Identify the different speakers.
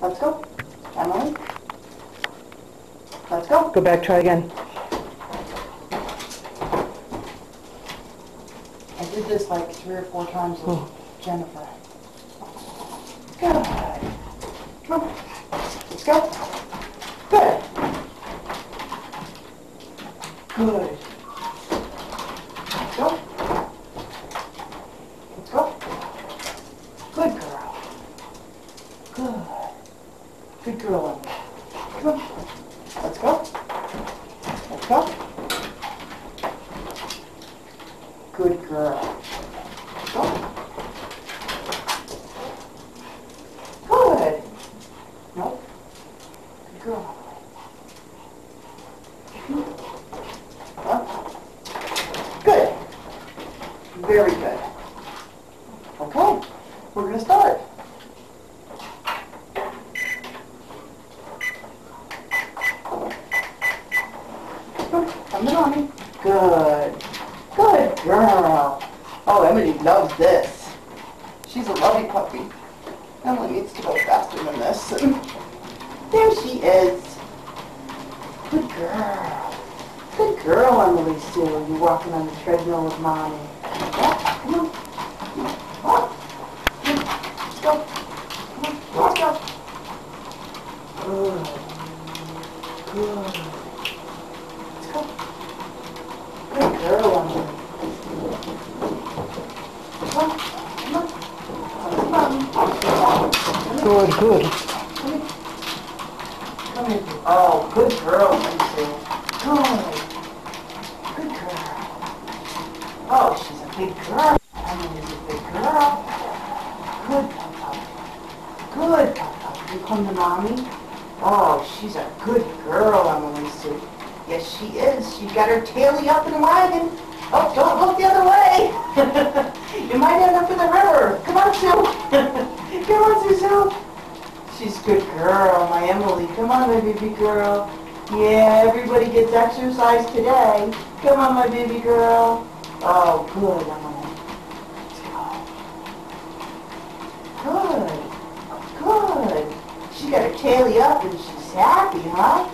Speaker 1: Let's go. Emily? Let's go.
Speaker 2: Go back, try again.
Speaker 1: I did this like three or four times with
Speaker 2: Oh.
Speaker 1: Jennifer. Good. Come on. Let's go. Good. Good. Let's go. Let's go. Good girl. Good. Good girl. Come on. Let's go. Let's go. Good girl. Go. Good. Nope. Good girl. Huh? Good. Very good. Okay, we're gonna start. On me. Good. Good girl. Oh, Emily loves this. She's a lovey puppy. Emily needs to go faster than this. There she is. Good girl. Good girl, Emily Sue. You're walking on the treadmill with mommy. Yeah. Come on. Come on. Let's go. Come on. Let's go. Good. Good. Let's go. Good girl, Emily. Come on. Come on. Come on. Come on.
Speaker 2: Good, good.
Speaker 1: Come here. Oh, good girl, Lucy. Good. Good girl. Oh, she's a big girl. Emily's a big girl. Good Pop-Pop. Good Pop-Pop. You come to mommy? Oh, she's a good girl, Emily Sue. Yes, she is. She got her taily up and wagging. Oh, don't look the other way. you might end up in the river. Come on, Sue. Come on, Sue Sue. She's a good girl, my Emily. Come on, my baby girl. Yeah, everybody gets exercise today. Come on, my baby girl. Oh, good, Emily. Let's go. Good. Good. She got her taily up and she's happy, huh?